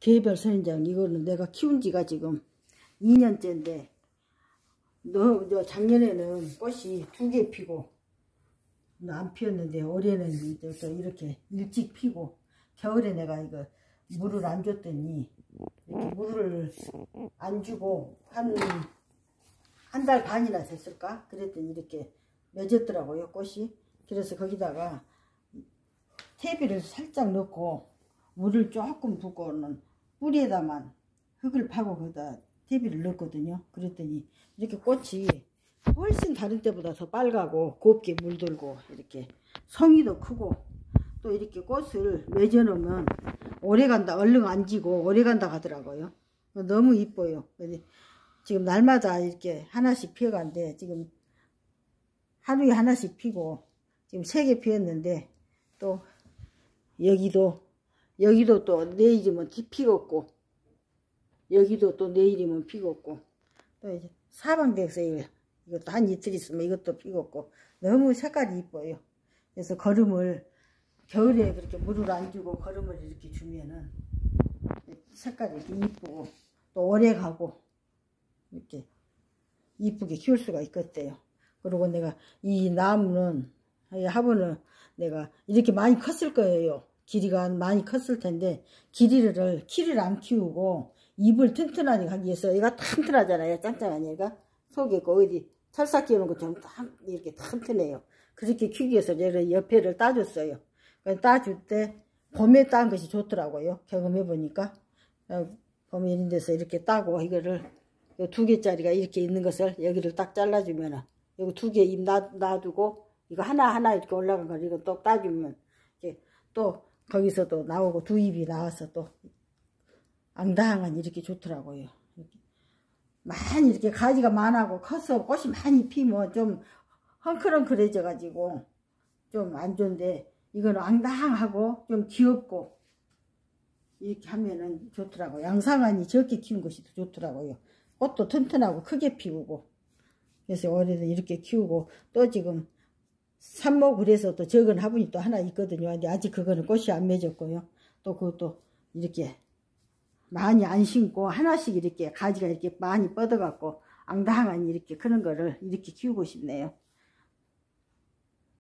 개별 선인장 이거는 내가 키운 지가 지금 2년째인데 너, 저 작년에는 꽃이 두 개 피고 안 피었는데 올해는 이렇게 일찍 피고 겨울에 내가 이거 물을 안 줬더니 이렇게 물을 안 주고 한 한 달 반이나 됐을까? 그랬더니 이렇게 맺었더라고요 꽃이. 그래서 거기다가 퇴비를 살짝 넣고 물을 조금 붓고는 뿌리에다만 흙을 파고 거기다 퇴비를 넣었거든요. 그랬더니 이렇게 꽃이 훨씬 다른 때보다 더 빨가고 곱게 물들고 이렇게 성이도 크고 또 이렇게 꽃을 맺어 놓으면 오래간다 얼른 안 지고 오래간다 하더라고요. 너무 이뻐요. 지금 날마다 이렇게 하나씩 피어간데 지금 하루에 하나씩 피고 지금 세 개 피었는데 또 여기도 여기도 또 내일이면 피겠고 여기도 또 내일이면 피겠고 또 이제 사방백서일 이것도 한 이틀 있으면 이것도 피겠고 너무 색깔이 이뻐요. 그래서 걸음을 겨울에 그렇게 물을 안 주고 걸음을 이렇게 주면은 색깔이 이렇게 이쁘고 또 오래 가고 이렇게 이쁘게 키울 수가 있겠대요. 그리고 내가 이 나무는 이 화분은 내가 이렇게 많이 컸을 거예요 길이가 많이 컸을 텐데 길이를 키를 안 키우고 잎을 튼튼하게 하기 위해서 얘가 튼튼하잖아요. 짱짱한 얘가. 속에 그 어디 철사 끼우는 것처럼 이렇게 튼튼해요. 그렇게 키우기 위해서 얘를 옆에를 따줬어요. 따줄 때 봄에 딴 것이 좋더라고요. 경험해 보니까. 어, 봄에 이런 데서 이렇게 따고 이거를 두 개짜리가 이렇게 있는 것을 여기를 딱 잘라주면 여기 두개잎 놔두고 이거 하나하나 이렇게 올라간 걸 이거 또 따주면 또 거기서 도 나오고 두 잎이 나와서 또 앙당한 이렇게 좋더라고요. 많이 이렇게 가지가 많아고 커서 꽃이 많이 피면 좀 헝클헝클해져 가지고 좀 안 좋은데 이거는 앙당하고 좀 귀엽고 이렇게 하면은 좋더라고요. 양상안이 적게 키운 것이 더 좋더라고요. 꽃도 튼튼하고 크게 피우고 그래서 올해도 이렇게 키우고 또 지금 그래서 또 적은 화분이 또 하나 있거든요. 근데 아직 그거는 꽃이 안 맺었고요. 또 그것도 이렇게 많이 안 심고 하나씩 이렇게 가지가 이렇게 많이 뻗어갖고 앙당하니 이렇게 크는 거를 이렇게 키우고 싶네요.